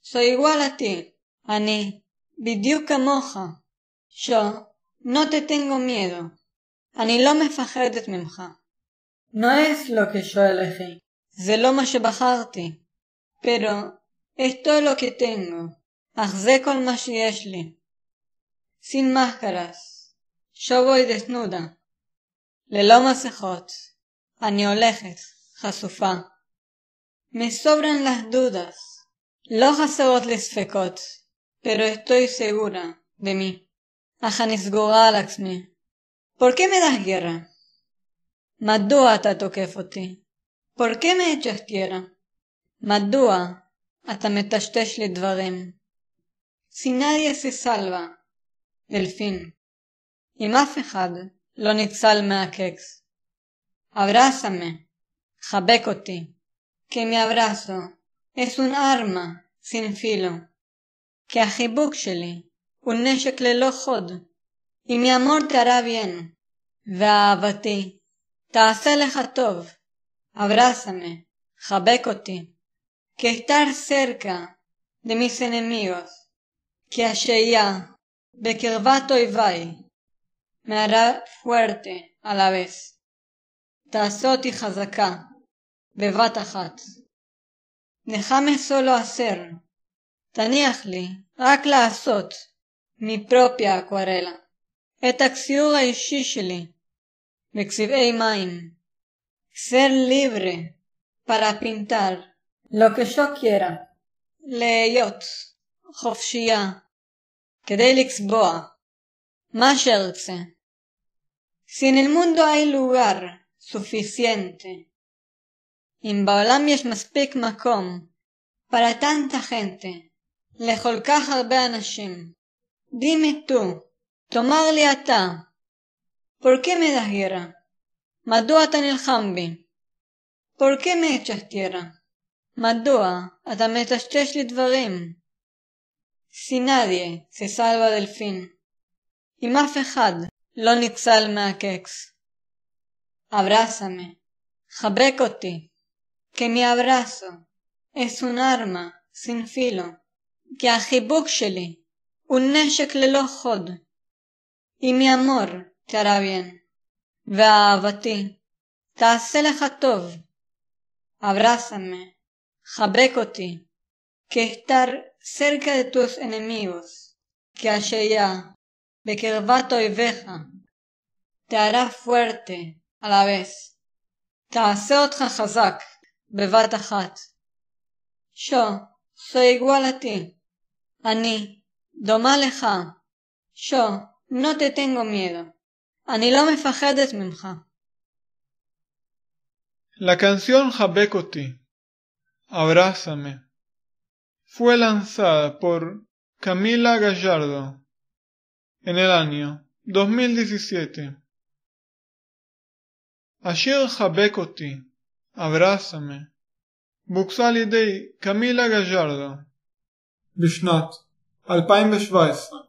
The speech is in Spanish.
soy igual a ti. אני, בדיוק כמוך. yo, no te tengo miedo. אני לא מפחדת ממך. No es lo que yo elegí. זה לא מה שבחרתי. pero esto es lo que tengo. אך זה כל מה שיש לי. sin máscaras. yo voy desnuda. ללא מסכות. אני הולכת, חשופה. Me sobran las dudas. לא חסרות לי ספקות. pero estoy segura de mí. אך אני סגורה על עצמי. ¿Por qué me das guerra? מדוע אתה תוקף אותי? ¿Por qué me echas tierra? מדוע אתה מטשטש לי דברים? Si nadie se salva del fin. אם אף אחד לא ניצל מהקקס. Abrázame, חבק אותי. Que mi abrazo es un arma sin filo. Que החיבוק שלי הוא נשק ללא חוד. אם יעמוד תרע bien. ואהבתי תעשה לך טוב. Abrázame, חבק אותי. Que estar cerca de mis enemigos. Que השהייה בקרבת אויביי. me hará fuerte a la vez. תעשה אותי חזקה, בבת אחת. נחמה סולו hacer. תניח לי רק לעשות mi propia acuarela. את הציור האישי שלי בצבעי מים. ser libre para pintar lo que yo quiera. להיות חופשייה כדי לצבוע מה שארצה. Si en el mundo hay lugar suficiente, אם בעולם יש מספיק מקום tanta gente, לכל כך הרבה אנשים, dime tú, תאמר לי אתה, ¿por qué me das guerra? מדוע אתה נלחם בי? ¿por qué? מדוע אתה מטשטש לי דברים? Salva del fin, אם אף אחד לא ניצל מהקקס. Abrázame, חבק אותי, que mi abrazo es un arma sin filo, que החיבוק שלי הוא נשק ללא חוד. אם ימור תרע bien, ואהבתי תעשה לך טוב. Abrázame, חבק אותי, que estar cerca de tus enemigos, que השהייה בקרבת אויביך, תערה fuerte a la vez. תעשה אותך חזק בבת אחת. שו, soy igual a ti. אני, דומה לך. שו, no te tengo miedo. אני לא מפחדת ממך. La canción Jabekoti, Abrázame, fue lanzada por Camila Gallardo en el año 2017. Ashir Jabekoti, הברסמי, בוקסה על ידי קמילה גז'רדו. בשנת 2017